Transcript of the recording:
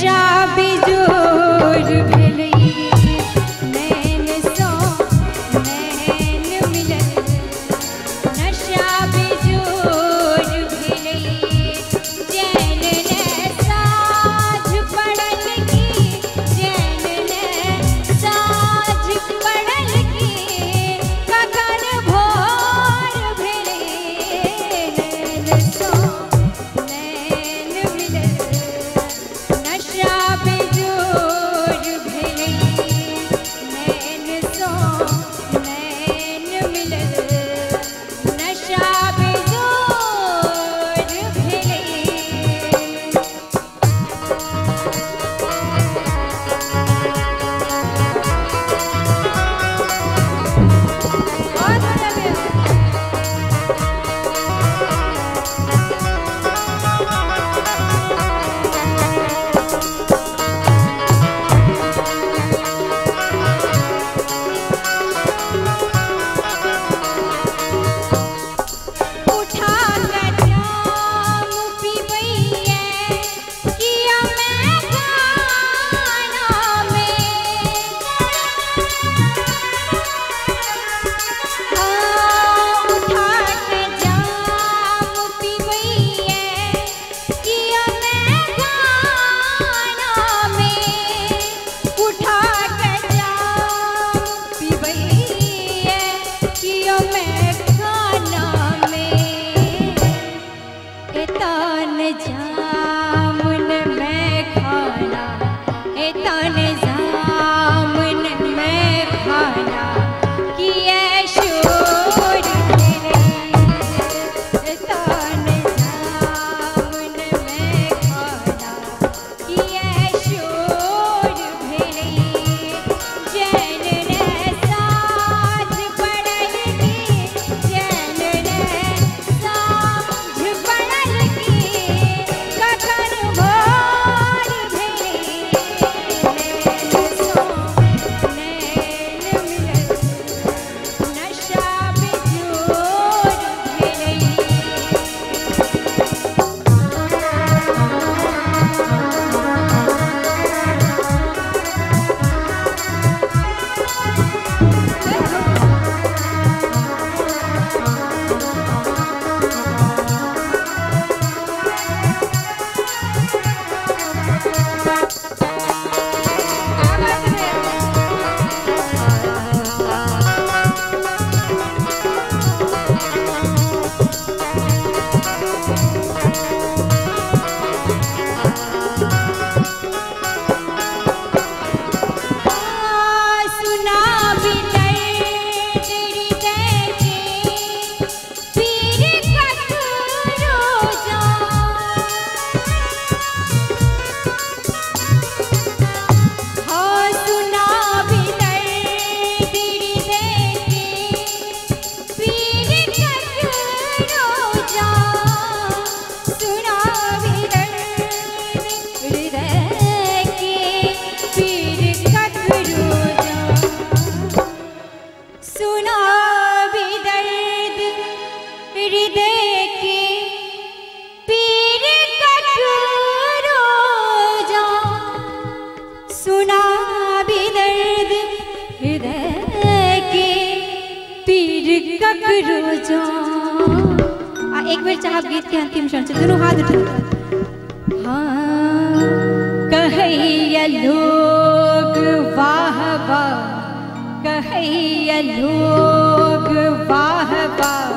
shall कता जा। आ, एक बार चाहब गीत के अंतिम क्षण से दोनों हाथ उठा हाँ कहैया लोग वाह वाह कहैया लोग वाह वाह।